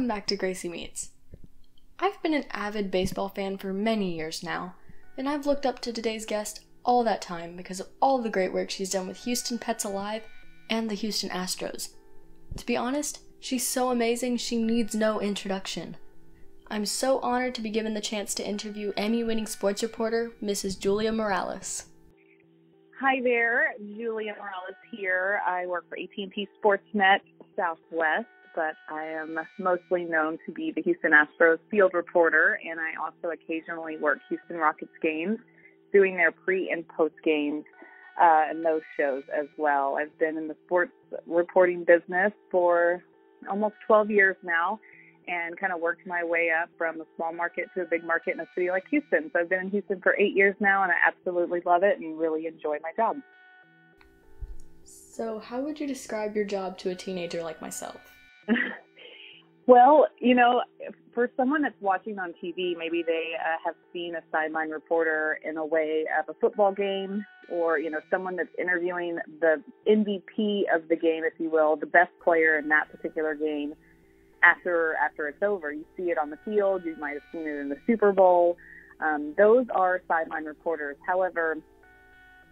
welcome back to Gracie Meets. I've been an avid baseball fan for many years now, and I've looked up to today's guest all that time because of all the great work she's done with Houston Pets Alive and the Houston Astros. To be honest, she's so amazing she needs no introduction. I'm so honored to be given the chance to interview Emmy-winning sports reporter Mrs. Julia Morales. Hi there, Julia Morales here. I work for AT&T Sportsnet Southwest, but I am mostly known to be the Houston Astros field reporter, and I also occasionally work Houston Rockets games, doing their pre and post games uh, and those shows as well. I've been in the sports reporting business for almost 12 years now and kind of worked my way up from a small market to a big market in a city like Houston. So I've been in Houston for eight years now, and I absolutely love it and really enjoy my job. So, how would you describe your job to a teenager like myself? well, you know, for someone that's watching on TV, maybe they uh, have seen a sideline reporter in a way of a football game, or you know, someone that's interviewing the MVP of the game, if you will, the best player in that particular game after after it's over. You see it on the field. You might have seen it in the Super Bowl. Um, those are sideline reporters. However,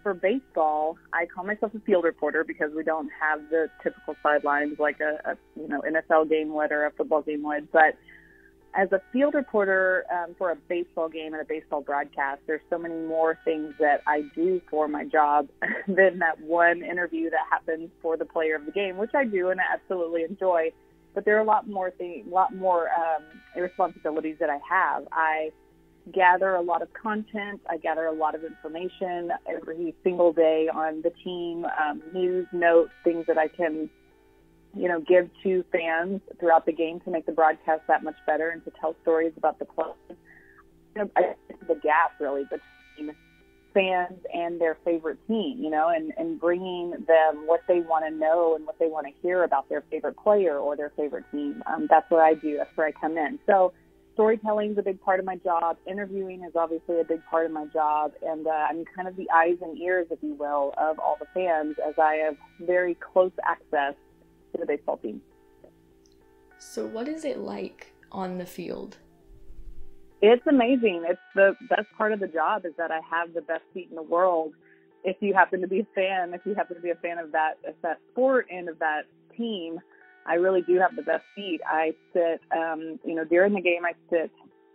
for baseball, I call myself a field reporter because we don't have the typical sidelines like a, a you know NFL game would or a football game would. But as a field reporter um, for a baseball game and a baseball broadcast, there's so many more things that I do for my job than that one interview that happens for the player of the game, which I do and I absolutely enjoy but there are a lot more things, a lot more um, responsibilities that I have. I gather a lot of content. I gather a lot of information every single day on the team, um, news, notes, things that I can, you know, give to fans throughout the game to make the broadcast that much better and to tell stories about the club. You know, I the gap really between fans and their favorite team, you know, and, and bringing them what they want to know and what they want to hear about their favorite player or their favorite team. Um, that's what I do. That's where I come in. So storytelling is a big part of my job. Interviewing is obviously a big part of my job. And uh, I'm kind of the eyes and ears, if you will, of all the fans as I have very close access to the baseball team. So, what is it like on the field? It's amazing. It's the best part of the job is that I have the best seat in the world. If you happen to be a fan, if you happen to be a fan of that of that sport and of that team, I really do have the best seat. I sit, um, you know, during the game, I sit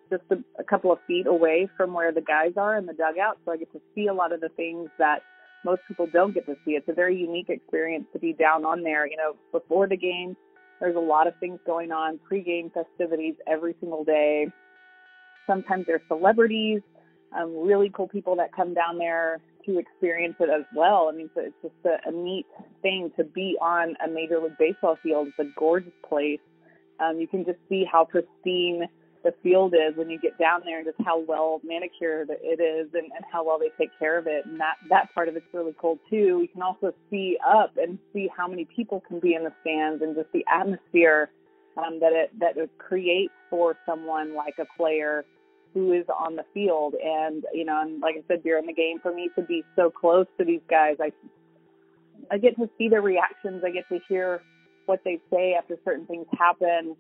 just a, a couple of feet away from where the guys are in the dugout, so I get to see a lot of the things that most people don't get to see. It's a very unique experience to be down on there. You know, before the game, there's a lot of things going on, pre-game festivities every single day. Sometimes there's celebrities, um, really cool people that come down there to experience it as well. I mean, so it's just a, a neat thing to be on a Major League Baseball field. It's a gorgeous place. Um, you can just see how pristine the field is when you get down there and just how well manicured it is and, and how well they take care of it. And that, that part of it's really cool too. You can also see up and see how many people can be in the stands and just the atmosphere um, that it that it creates for someone like a player who is on the field. And you know, and like I said during the game, for me to be so close to these guys, I I get to see their reactions. I get to hear what they say after certain things happen.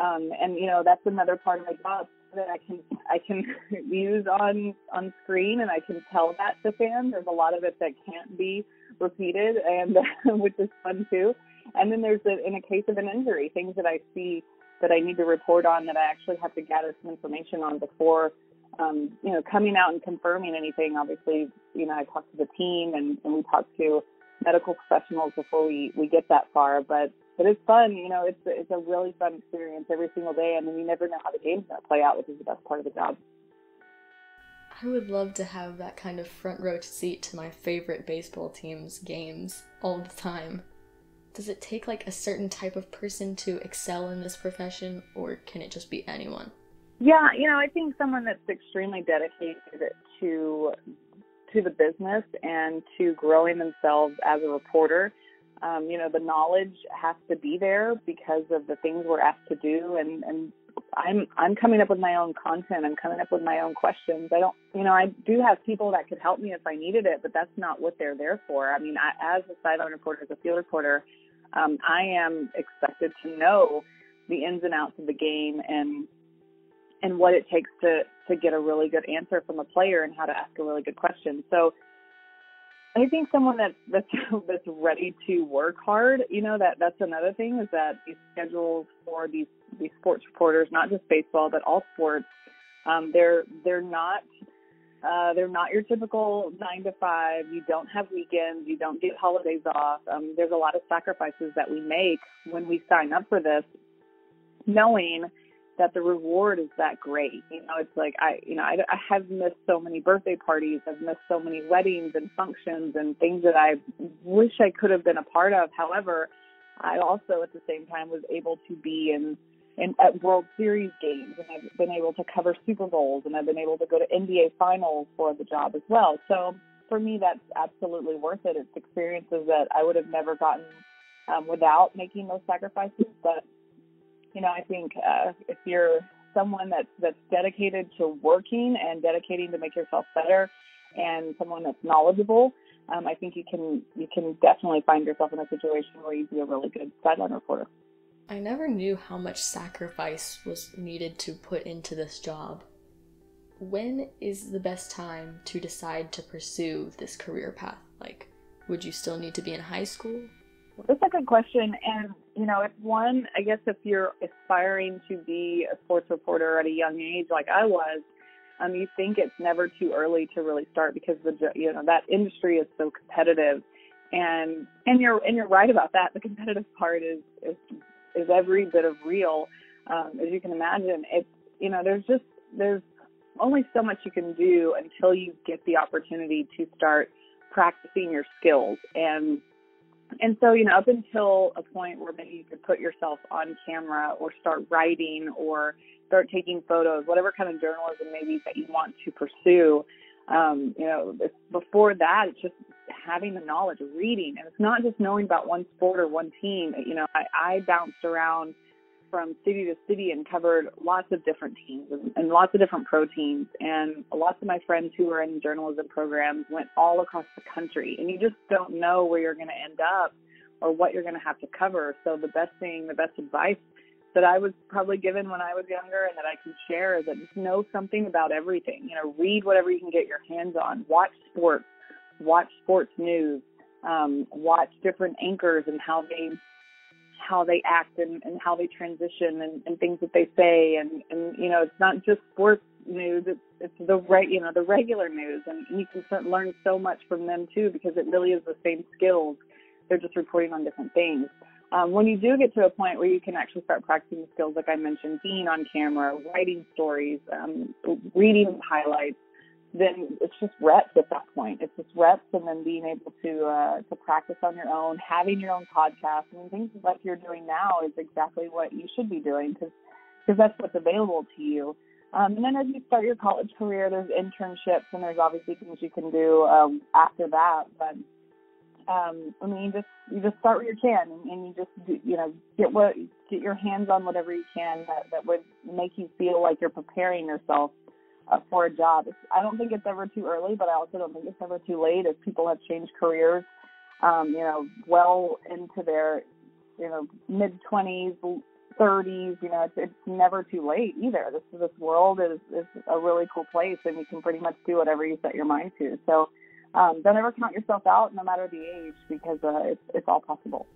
Um, and you know, that's another part of my job that I can I can use on on screen, and I can tell that to fans. There's a lot of it that can't be repeated, and which is fun too. And then there's a, in a case of an injury, things that I see that I need to report on that I actually have to gather some information on before, um, you know, coming out and confirming anything. Obviously, you know, I talk to the team and, and we talk to medical professionals before we, we get that far. But but it's fun, you know, it's it's a really fun experience every single day. I mean, you never know how the game's gonna play out, which is the best part of the job. I would love to have that kind of front row seat to my favorite baseball team's games all the time does it take like a certain type of person to excel in this profession or can it just be anyone? Yeah, you know, I think someone that's extremely dedicated to to the business and to growing themselves as a reporter. Um, you know, the knowledge has to be there because of the things we're asked to do and, and I'm I'm coming up with my own content. I'm coming up with my own questions. I don't, you know, I do have people that could help me if I needed it, but that's not what they're there for. I mean, I, as a sideline reporter, as a field reporter, um, I am expected to know the ins and outs of the game and and what it takes to to get a really good answer from a player and how to ask a really good question. So I think someone that's that's that's ready to work hard, you know, that that's another thing is that these schedules for these these sports reporters, not just baseball but all sports, um, they're they're not uh, they're not your typical nine to five. You don't have weekends. You don't get holidays off. Um, there's a lot of sacrifices that we make when we sign up for this, knowing that the reward is that great. You know, it's like I, you know, I, I have missed so many birthday parties. I've missed so many weddings and functions and things that I wish I could have been a part of. However, I also at the same time was able to be in in at World Series games and I've been able to cover Super Bowls and I've been able to go to NBA finals for the job as well. So for me that's absolutely worth it. It's experiences that I would have never gotten um, without making those sacrifices. But you know, I think uh, if you're someone that's that's dedicated to working and dedicating to make yourself better and someone that's knowledgeable, um, I think you can you can definitely find yourself in a situation where you'd be a really good sideline reporter. I never knew how much sacrifice was needed to put into this job. When is the best time to decide to pursue this career path? Like, would you still need to be in high school? That's a good question. And, you know, if one, I guess if you're aspiring to be a sports reporter at a young age, like I was, um, you think it's never too early to really start because the, you know, that industry is so competitive. And, and you're, and you're right about that. The competitive part is, is is every bit of real. Um, as you can imagine, it's you know there's just there's only so much you can do until you get the opportunity to start practicing your skills and and so you know up until a point where maybe you could put yourself on camera or start writing or start taking photos whatever kind of journalism maybe that you want to pursue um, you know before that it's just having the knowledge reading. And it's not just knowing about one sport or one team. You know i, I bounced around from city to city and covered lots of different teams and, and lots of different pro teams. And lots of my friends who were in journalism programs went all across the country. And you just don't know where you're going to end up or what you're going to have to cover. So the best thing the best advice that I was probably given when I was younger and that I can share is that just know something about everything. You know, read whatever you can get your hands on. Watch sports, watch sports news, um, watch different anchors and how they how they act and, and how they transition and, and things that they say. And, and you know it's not just sports news. It's it's the right you know the regular news. And, and you can learn so much from them too because it really is the same skills. They're just reporting on different things um, when you do get to a point where you can actually start practicing the skills, like I mentioned, being on camera, writing stories, um, reading highlights, then it's just reps at that point. It's just reps, and then being able to uh, to practice on your own, having your own podcast, I mean, things like you're doing now is exactly what you should be doing because because that's what's available to you. Um, and then as you start your college career, there's internships and there's obviously things you can do um, after that. But um, I mean, you just you just start where you can, and, and you just you know get what get your hands on whatever you can that that would make you feel like you're preparing yourself uh, for a job. It's, I don't think it's ever too early, but I also don't think it's ever too late. As people have changed careers, um, you know, well into their you know mid twenties, thirties. You know, it's it's never too late either. This this world is is a really cool place, and you can pretty much do whatever you set your mind to. So um, don't ever count yourself out, no matter the age, because uh, it's it's all possible.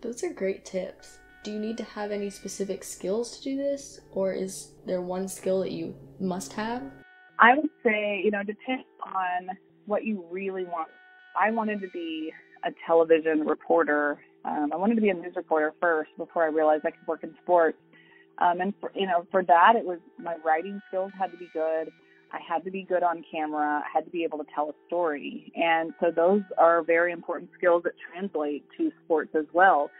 Those are great tips. Do you need to have any specific skills to do this, or is there one skill that you must have? I would say, you know, depends on what you really want. I wanted to be a television reporter. Um, I wanted to be a news reporter first before I realized I could work in sports. Um, and for, you know, for that, it was my writing skills had to be good. I had to be good on camera. I had to be able to tell a story. And so those are very important skills that translate to sports as well.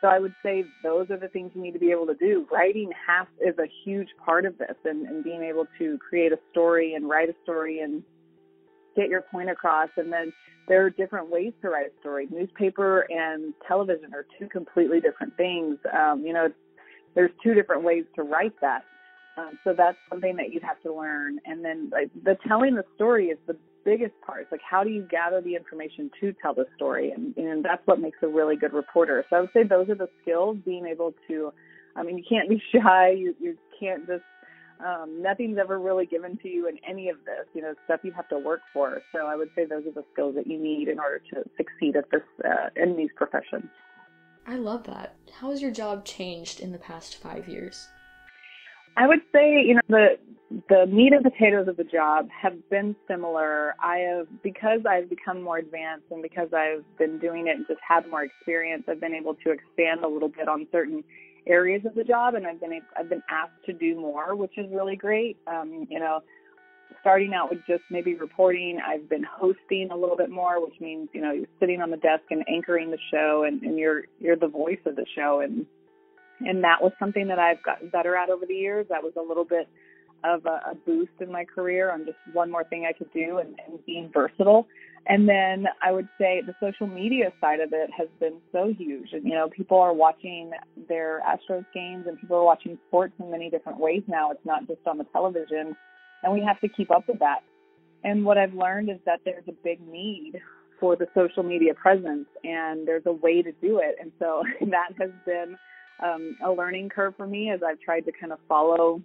So I would say those are the things you need to be able to do. Writing has is a huge part of this and, and being able to create a story and write a story and get your point across. And then there are different ways to write a story. Newspaper and television are two completely different things. Um, you know, there's two different ways to write that. Um, so that's something that you'd have to learn. And then like, the telling the story is the biggest part. It's like how do you gather the information to tell the story, and, and that's what makes a really good reporter. So I would say those are the skills: being able to I mean, you can't be shy. You you can't just um, nothing's ever really given to you in any of this. You know, stuff you have to work for. So I would say those are the skills that you need in order to succeed at this uh, in these professions. I love that. How has your job changed in the past five years? I would say, you know, the the meat and potatoes of the job have been similar. I have because I've become more advanced and because I've been doing it and just had more experience, I've been able to expand a little bit on certain areas of the job, and I've been I've been asked to do more, which is really great. Um, you know, starting out with just maybe reporting, I've been hosting a little bit more, which means you know you're sitting on the desk and anchoring the show, and, and you're you're the voice of the show, and and that was something that I've gotten better at over the years. That was a little bit of a, a boost in my career on just one more thing I could do and, and being versatile. And then I would say the social media side of it has been so huge. And, you know, people are watching their Astros games and people are watching sports in many different ways now. It's not just on the television. And we have to keep up with that. And what I've learned is that there's a big need for the social media presence and there's a way to do it. And so that has been um, a learning curve for me as I've tried to kind of follow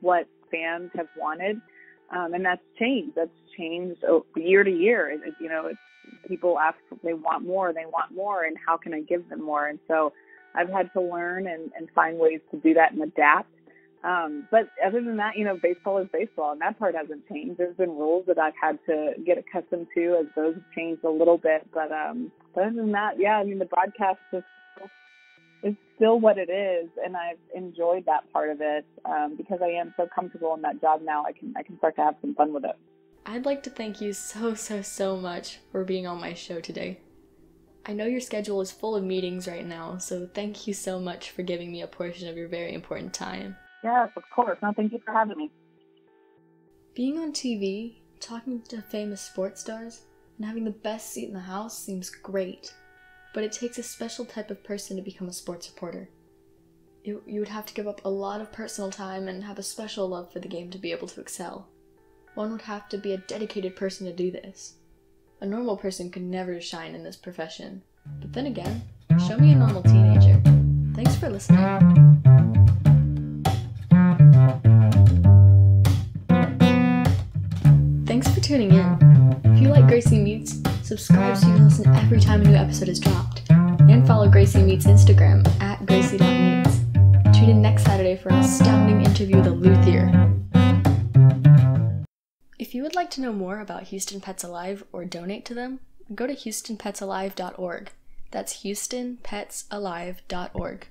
what fans have wanted. Um, and that's changed. That's changed year to year. It, it, you know, people ask, they want more, they want more, and how can I give them more? And so I've had to learn and, and find ways to do that and adapt. Um, but other than that, you know, baseball is baseball, and that part hasn't changed. There's been rules that I've had to get accustomed to as those have changed a little bit. But um, other than that, yeah, I mean, the broadcast is is still what it is, and I've enjoyed that part of it um, because I am so comfortable in that job now. I can I can start to have some fun with it. I'd like to thank you so so so much for being on my show today. I know your schedule is full of meetings right now, so thank you so much for giving me a portion of your very important time. Yes, of course. No, thank you for having me. Being on TV, talking to famous sports stars, and having the best seat in the house seems great but it takes a special type of person to become a sports reporter. You, you would have to give up a lot of personal time and have a special love for the game to be able to excel. One would have to be a dedicated person to do this. A normal person could never shine in this profession. But then again, show me a normal teenager. Thanks for listening. Thanks for tuning in. If you like Gracie Meets, subscribe so you can listen every time a new episode is dropped. And follow Gracie Meets Instagram at gracie.meets. Tune in next Saturday for an astounding interview with a luthier. If you would like to know more about Houston Pets Alive or donate to them, go to houstonpetsalive.org. That's houstonpetsalive.org.